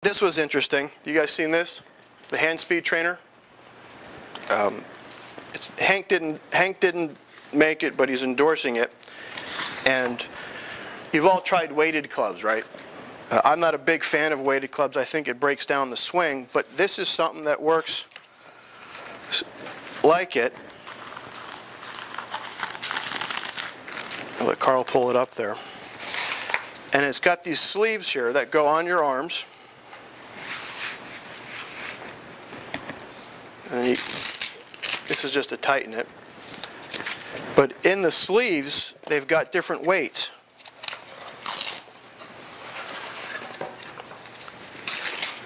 This was interesting. You guys seen this? The hand speed trainer? Um, it's, Hank didn't, Hank didn't make it, but he's endorsing it. And you've all tried weighted clubs, right? Uh, I'm not a big fan of weighted clubs. I think it breaks down the swing, but this is something that works like it. I'll let Carl pull it up there. And it's got these sleeves here that go on your arms. You, this is just to tighten it. But in the sleeves, they've got different weights.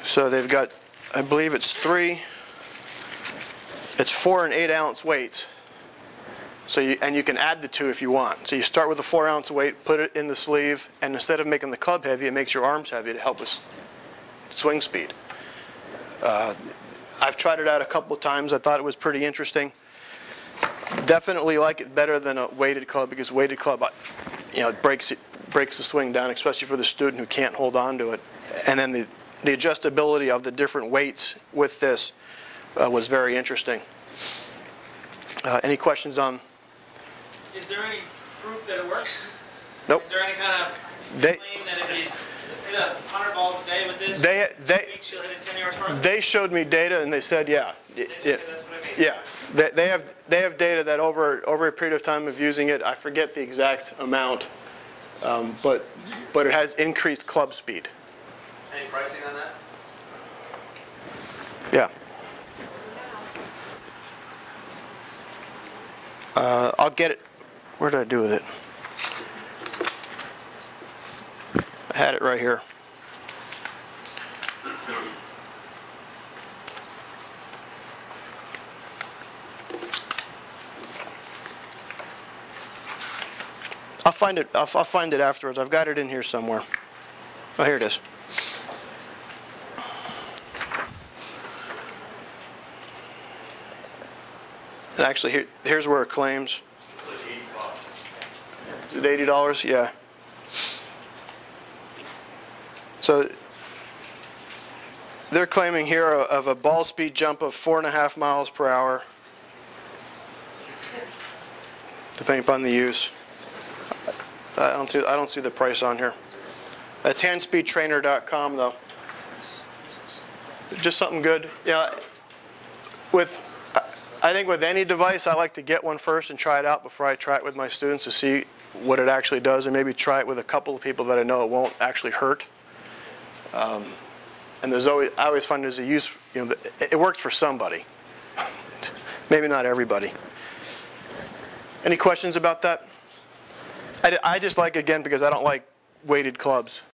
So they've got, I believe it's three, it's four and eight ounce weights. So you, and you can add the two if you want. So you start with a four ounce weight, put it in the sleeve, and instead of making the club heavy, it makes your arms heavy to help with swing speed. Uh, I've tried it out a couple of times. I thought it was pretty interesting. Definitely like it better than a weighted club because weighted club, you know, it breaks it breaks the swing down, especially for the student who can't hold on to it. And then the the adjustability of the different weights with this uh, was very interesting. Uh, any questions on? Is there any proof that it works? Nope. Is there any kind of They claim that if you hit hundred balls a day with this, they they weeks you'll hit it ten yards further? they showed me data and they said yeah. It- Okay, it- that's what I mean. Yeah, they, they have, they have data that over, over a period of time of using it, I forget the exact amount, um, but, but it has increased club speed. Any pricing on that? Yeah. Uh, I'll get it, where did I do with it? Had it right here. I'll find it, I'll, I'll find it afterwards. I've got it in here somewhere. Oh, here it is. And actually, here, here's where it claims. Is it eighty dollars? Yeah. So they're claiming here of a ball speed jump of four and a half miles per hour, depending upon the use. I don't see, I don't see the price on here. That's handspeedtrainer.com though. Just something good. Yeah. With I think with any device, I like to get one first and try it out before I try it with my students to see what it actually does, and maybe try it with a couple of people that I know it won't actually hurt. Um, and there's always, I always find there's a use, you know, it, it works for somebody. maybe not everybody. Any questions about that? I, I just like again because I don't like weighted clubs.